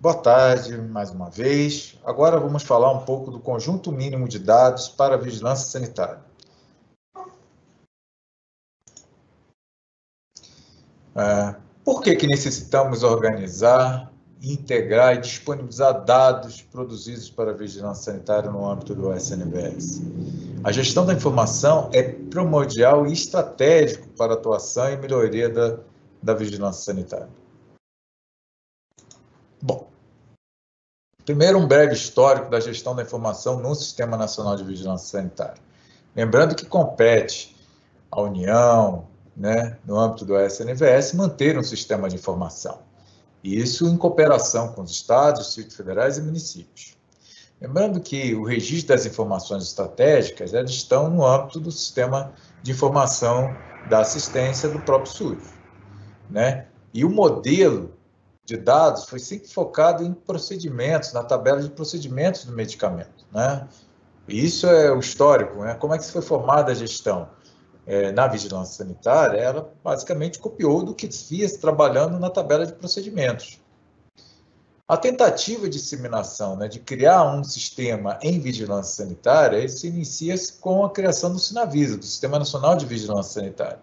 Boa tarde, mais uma vez. Agora vamos falar um pouco do conjunto mínimo de dados para a vigilância sanitária. É, por que, que necessitamos organizar, integrar e disponibilizar dados produzidos para a vigilância sanitária no âmbito do SNVS? A gestão da informação é primordial e estratégico para a atuação e melhoria da, da vigilância sanitária. Bom, Primeiro, um breve histórico da gestão da informação no Sistema Nacional de Vigilância Sanitária. Lembrando que compete à União, né, no âmbito do SNVS, manter um sistema de informação. Isso em cooperação com os estados, distritos federais e municípios. Lembrando que o registro das informações estratégicas elas estão no âmbito do sistema de informação da assistência do próprio SUS. Né? E o modelo de dados foi sempre focado em procedimentos, na tabela de procedimentos do medicamento. Né? Isso é o histórico, né? como é que foi formada a gestão é, na vigilância sanitária, ela basicamente copiou do que via trabalhando na tabela de procedimentos. A tentativa de disseminação, né, de criar um sistema em vigilância sanitária, se inicia com a criação do Sinavisa, do Sistema Nacional de Vigilância Sanitária.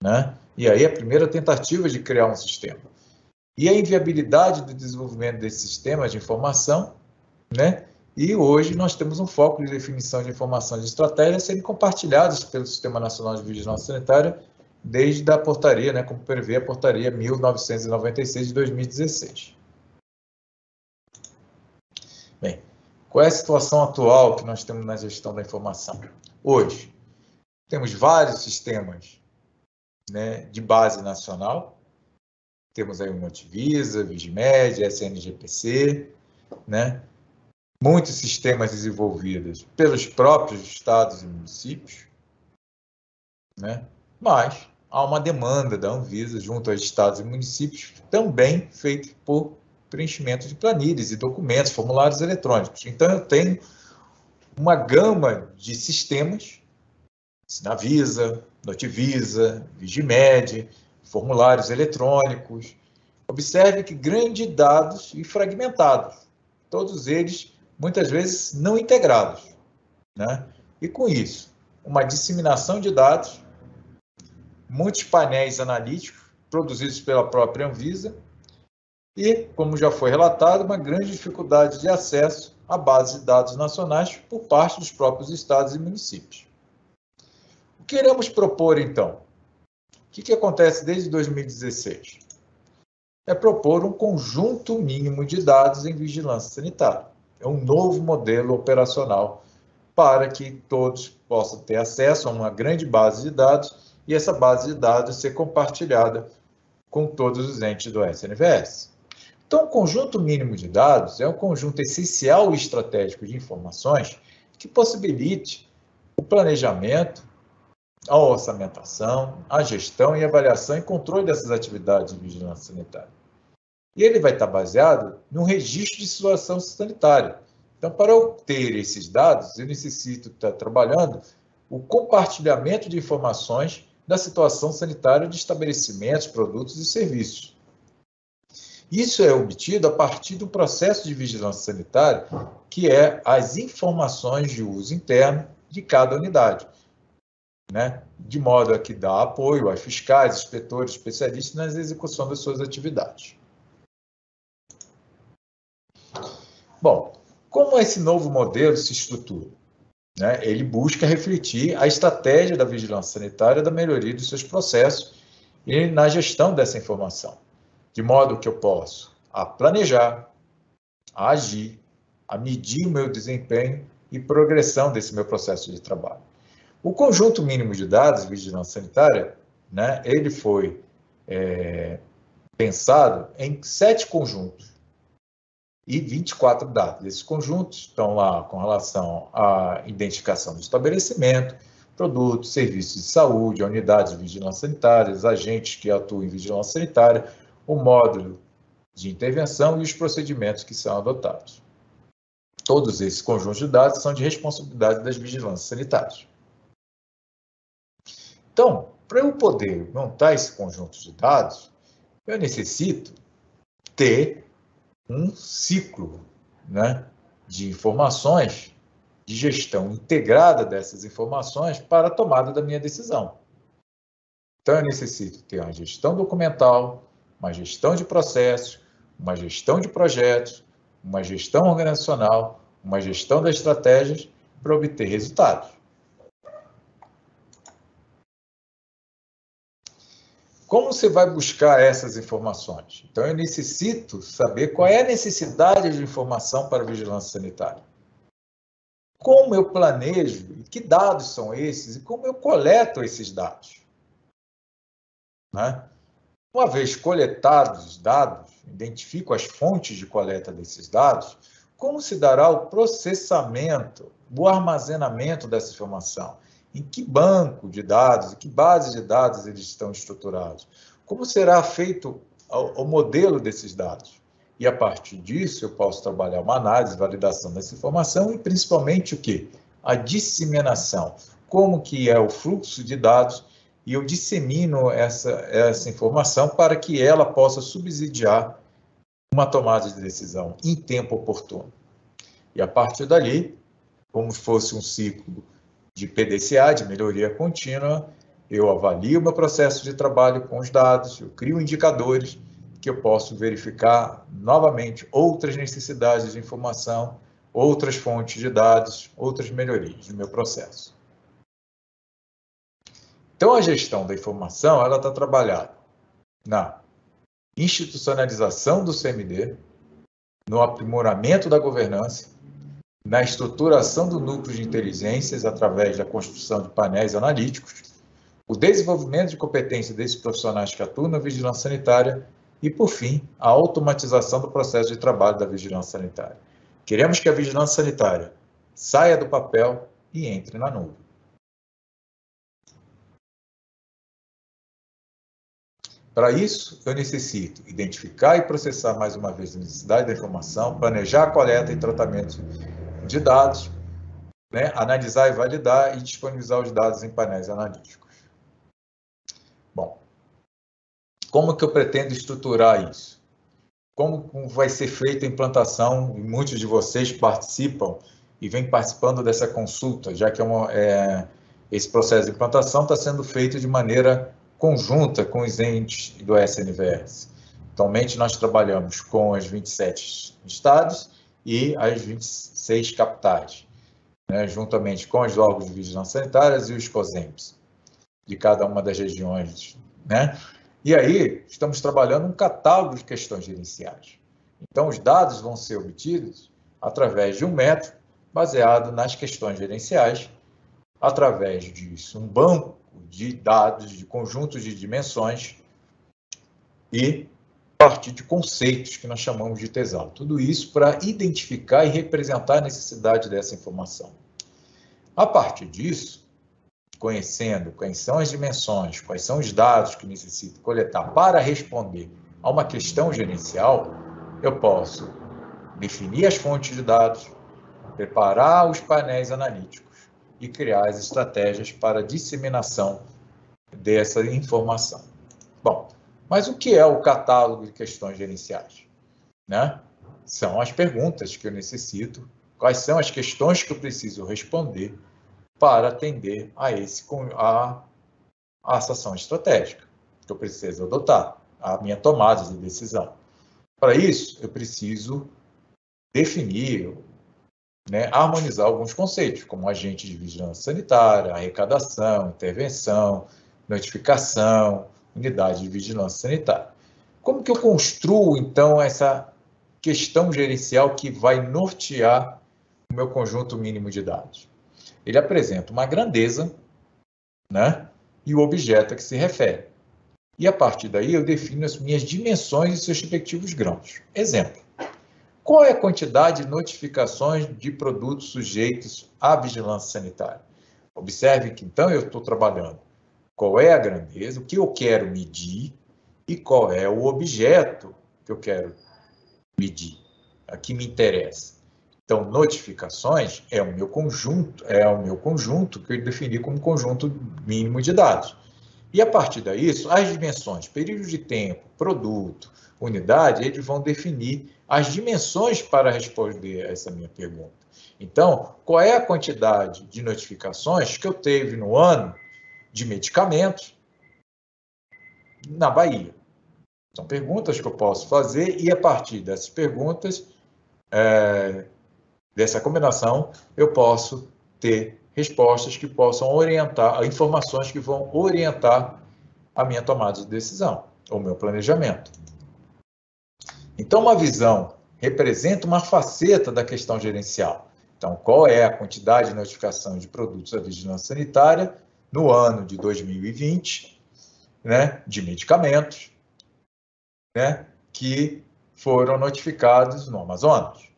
Né? E aí a primeira tentativa de criar um sistema e a inviabilidade do desenvolvimento desse sistema de informação, né? E hoje nós temos um foco de definição de informações de estratégias sendo compartilhadas pelo Sistema Nacional de Vigilância Sanitária desde a portaria, né, como prevê a portaria 1996 de 2016. Bem, qual é a situação atual que nós temos na gestão da informação? Hoje, temos vários sistemas né, de base nacional, temos aí o Notivisa, Vigimed, SNGPC, né? muitos sistemas desenvolvidos pelos próprios estados e municípios, né? mas há uma demanda da Anvisa junto aos estados e municípios também feito por preenchimento de planilhas e documentos, formulários eletrônicos. Então, eu tenho uma gama de sistemas, Sinavisa, Notivisa, Vigimed, formulários eletrônicos. Observe que grandes dados e fragmentados, todos eles muitas vezes não integrados. Né? E com isso, uma disseminação de dados, muitos painéis analíticos produzidos pela própria Anvisa e, como já foi relatado, uma grande dificuldade de acesso à base de dados nacionais por parte dos próprios estados e municípios. O que iremos propor, então? Que, que acontece desde 2016? É propor um conjunto mínimo de dados em vigilância sanitária. É um novo modelo operacional para que todos possam ter acesso a uma grande base de dados e essa base de dados ser compartilhada com todos os entes do SNVS. Então, o conjunto mínimo de dados é um conjunto essencial e estratégico de informações que possibilite o planejamento, a orçamentação, a gestão e avaliação e controle dessas atividades de vigilância sanitária. E ele vai estar baseado no registro de situação sanitária. Então, para obter esses dados, eu necessito estar trabalhando o compartilhamento de informações da situação sanitária de estabelecimentos, produtos e serviços. Isso é obtido a partir do processo de vigilância sanitária, que é as informações de uso interno de cada unidade né, de modo a que dá apoio a fiscais, inspetores, especialistas na execução das suas atividades. Bom, como esse novo modelo se estrutura? Né? Ele busca refletir a estratégia da vigilância sanitária da melhoria dos seus processos e na gestão dessa informação, de modo que eu posso a planejar, a agir, a medir o meu desempenho e progressão desse meu processo de trabalho. O conjunto mínimo de dados de vigilância sanitária, né, ele foi é, pensado em sete conjuntos e 24 dados. Esses conjuntos estão lá com relação à identificação do estabelecimento, produtos, serviços de saúde, unidades de vigilância sanitária, agentes que atuam em vigilância sanitária, o módulo de intervenção e os procedimentos que são adotados. Todos esses conjuntos de dados são de responsabilidade das vigilâncias sanitárias. Então, para eu poder montar esse conjunto de dados, eu necessito ter um ciclo né, de informações, de gestão integrada dessas informações para a tomada da minha decisão. Então, eu necessito ter uma gestão documental, uma gestão de processos, uma gestão de projetos, uma gestão organizacional, uma gestão das estratégias para obter resultados. Como você vai buscar essas informações? Então, eu necessito saber qual é a necessidade de informação para a vigilância sanitária. Como eu planejo, que dados são esses, e como eu coleto esses dados. Né? Uma vez coletados os dados, identifico as fontes de coleta desses dados, como se dará o processamento, o armazenamento dessa informação? Em que banco de dados, em que base de dados eles estão estruturados, como será feito o modelo desses dados. E a partir disso eu posso trabalhar uma análise, validação dessa informação e principalmente o que? A disseminação. Como que é o fluxo de dados e eu dissemino essa, essa informação para que ela possa subsidiar uma tomada de decisão em tempo oportuno. E a partir dali, como se fosse um ciclo de PDCA, de melhoria contínua, eu avalio meu processo de trabalho com os dados, eu crio indicadores que eu posso verificar novamente outras necessidades de informação, outras fontes de dados, outras melhorias no meu processo. Então, a gestão da informação ela está trabalhada na institucionalização do CMD, no aprimoramento da governança, na estruturação do núcleo de inteligências através da construção de painéis analíticos, o desenvolvimento de competência desses profissionais que atuam na vigilância sanitária e, por fim, a automatização do processo de trabalho da vigilância sanitária. Queremos que a vigilância sanitária saia do papel e entre na nuvem. Para isso, eu necessito identificar e processar mais uma vez a necessidade da informação, planejar a coleta e tratamento de dados, né, analisar e validar e disponibilizar os dados em painéis analíticos. Bom, como que eu pretendo estruturar isso? Como vai ser feita a implantação? Muitos de vocês participam e vêm participando dessa consulta, já que é uma, é, esse processo de implantação está sendo feito de maneira conjunta com os entes do SNVS. Atualmente, nós trabalhamos com os 27 estados e as 26 capitais, né, juntamente com os órgãos de vigilância sanitária e os COSEMPs, de cada uma das regiões. Né? E aí, estamos trabalhando um catálogo de questões gerenciais. Então, os dados vão ser obtidos através de um método baseado nas questões gerenciais, através disso, um banco de dados, de conjuntos de dimensões e partir de conceitos que nós chamamos de TESAL. Tudo isso para identificar e representar a necessidade dessa informação. A partir disso, conhecendo quais são as dimensões, quais são os dados que necessito coletar para responder a uma questão gerencial, eu posso definir as fontes de dados, preparar os painéis analíticos e criar as estratégias para disseminação dessa informação. Bom, mas o que é o catálogo de questões gerenciais? Né? São as perguntas que eu necessito, quais são as questões que eu preciso responder para atender a, esse, a, a ação estratégica que eu preciso adotar, a minha tomada de decisão. Para isso, eu preciso definir, né, harmonizar alguns conceitos, como agente de vigilância sanitária, arrecadação, intervenção, notificação, unidade de vigilância sanitária. Como que eu construo, então, essa questão gerencial que vai nortear o meu conjunto mínimo de dados? Ele apresenta uma grandeza né, e o objeto a que se refere. E a partir daí eu defino as minhas dimensões e seus respectivos grãos. Exemplo. Qual é a quantidade de notificações de produtos sujeitos à vigilância sanitária? Observe que então eu estou trabalhando qual é a grandeza, o que eu quero medir e qual é o objeto que eu quero medir, a que me interessa. Então, notificações é o meu conjunto, é o meu conjunto que eu defini como conjunto mínimo de dados. E a partir daí, as dimensões, período de tempo, produto, unidade, eles vão definir as dimensões para responder a essa minha pergunta. Então, qual é a quantidade de notificações que eu teve no ano de medicamentos na Bahia? São perguntas que eu posso fazer e, a partir dessas perguntas, é, dessa combinação, eu posso ter respostas que possam orientar, informações que vão orientar a minha tomada de decisão, o meu planejamento. Então, uma visão representa uma faceta da questão gerencial. Então, qual é a quantidade de notificação de produtos da vigilância sanitária no ano de 2020, né, de medicamentos, né, que foram notificados no Amazonas.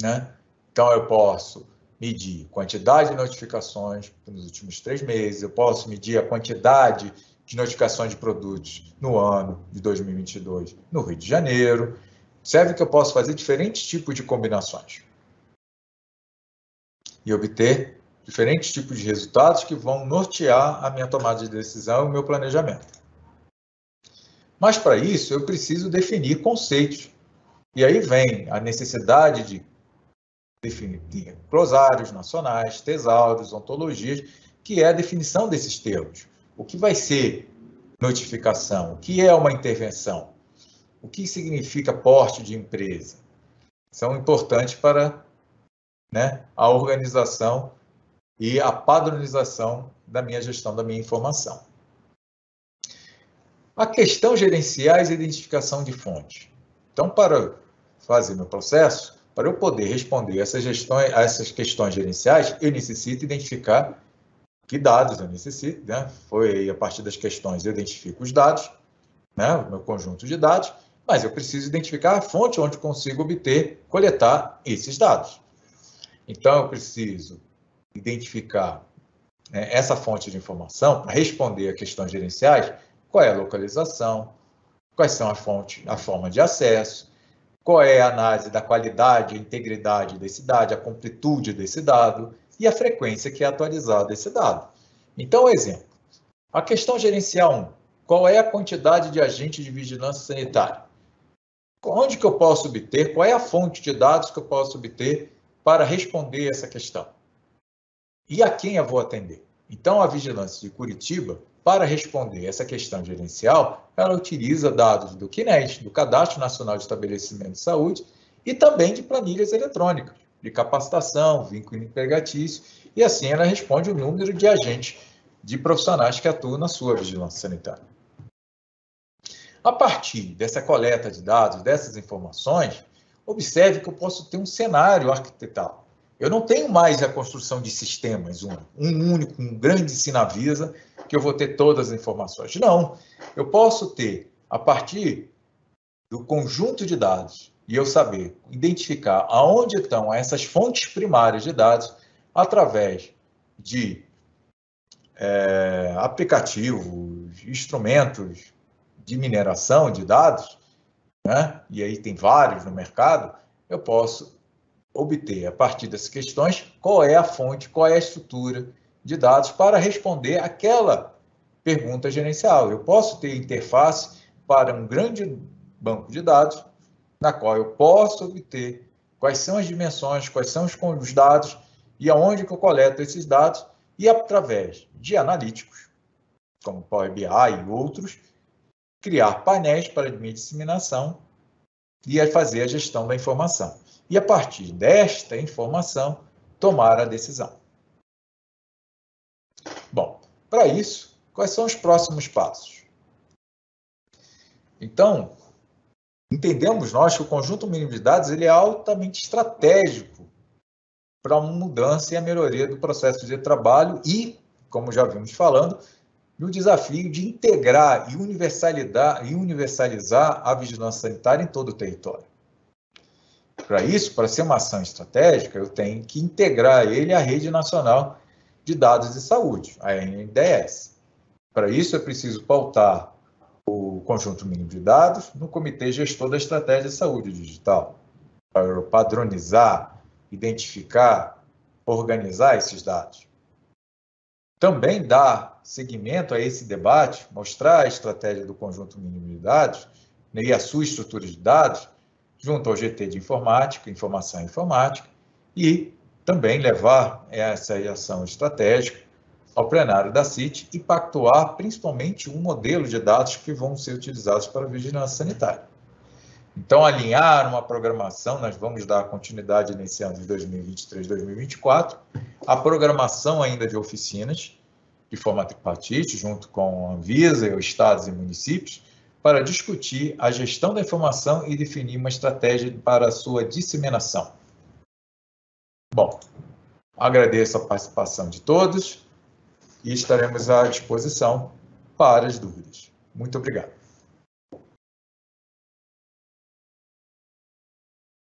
Né? Então, eu posso medir quantidade de notificações nos últimos três meses, eu posso medir a quantidade de notificações de produtos no ano de 2022 no Rio de Janeiro. Serve que eu posso fazer diferentes tipos de combinações e obter diferentes tipos de resultados que vão nortear a minha tomada de decisão e o meu planejamento. Mas para isso eu preciso definir conceitos. E aí vem a necessidade de definir glosários nacionais, tesauros, ontologias, que é a definição desses termos. O que vai ser notificação? O que é uma intervenção? O que significa porte de empresa? São importantes para né, a organização e a padronização da minha gestão da minha informação. A questão gerenciais e identificação de fonte. Então, para fazer meu processo, para eu poder responder essas, gestões, essas questões gerenciais, eu necessito identificar que dados eu necessito. Né? Foi a partir das questões eu identifico os dados, né? o meu conjunto de dados, mas eu preciso identificar a fonte onde consigo obter, coletar esses dados. Então, eu preciso identificar né, essa fonte de informação para responder a questões gerenciais, qual é a localização, quais são a fonte, a forma de acesso, qual é a análise da qualidade, integridade desse dado, a completude desse dado e a frequência que é atualizada esse dado. Então, exemplo, a questão gerencial 1, qual é a quantidade de agentes de vigilância sanitária? Onde que eu posso obter, qual é a fonte de dados que eu posso obter para responder essa questão? E a quem eu vou atender? Então, a Vigilância de Curitiba para responder essa questão gerencial, ela utiliza dados do CNES, do Cadastro Nacional de Estabelecimento de Saúde, e também de planilhas eletrônicas, de capacitação, vínculo empregatício, e assim ela responde o número de agentes de profissionais que atuam na sua vigilância sanitária. A partir dessa coleta de dados, dessas informações, observe que eu posso ter um cenário arquitetal. Eu não tenho mais a construção de sistemas, um, um único, um grande sinavisa, que eu vou ter todas as informações. Não, eu posso ter, a partir do conjunto de dados, e eu saber identificar aonde estão essas fontes primárias de dados através de é, aplicativos, instrumentos de mineração de dados, né? e aí tem vários no mercado, eu posso obter, a partir dessas questões, qual é a fonte, qual é a estrutura de dados para responder aquela pergunta gerencial. Eu posso ter interface para um grande banco de dados, na qual eu posso obter quais são as dimensões, quais são os dados e aonde que eu coleto esses dados e através de analíticos, como Power BI e outros, criar painéis para minha disseminação e fazer a gestão da informação e, a partir desta informação, tomar a decisão. Bom, para isso, quais são os próximos passos? Então, entendemos nós que o conjunto mínimo de dados ele é altamente estratégico para uma mudança e a melhoria do processo de trabalho e, como já vimos falando, no desafio de integrar e universalizar, e universalizar a vigilância sanitária em todo o território. Para isso, para ser uma ação estratégica, eu tenho que integrar ele à rede nacional de dados de saúde, a NDS. Para isso, eu preciso pautar o conjunto mínimo de dados no Comitê Gestor da Estratégia de Saúde Digital, para padronizar, identificar, organizar esses dados. também dar seguimento a esse debate, mostrar a estratégia do conjunto mínimo de dados né, e a sua estrutura de dados, junto ao GT de Informática, Informação e Informática, e também levar essa ação estratégica ao plenário da CIT e pactuar principalmente um modelo de dados que vão ser utilizados para a vigilância sanitária. Então, alinhar uma programação, nós vamos dar continuidade nesse ano de 2023-2024, a programação ainda de oficinas, de forma tripartite, junto com a Anvisa, os estados e municípios, para discutir a gestão da informação e definir uma estratégia para sua disseminação. Bom, agradeço a participação de todos e estaremos à disposição para as dúvidas. Muito obrigado.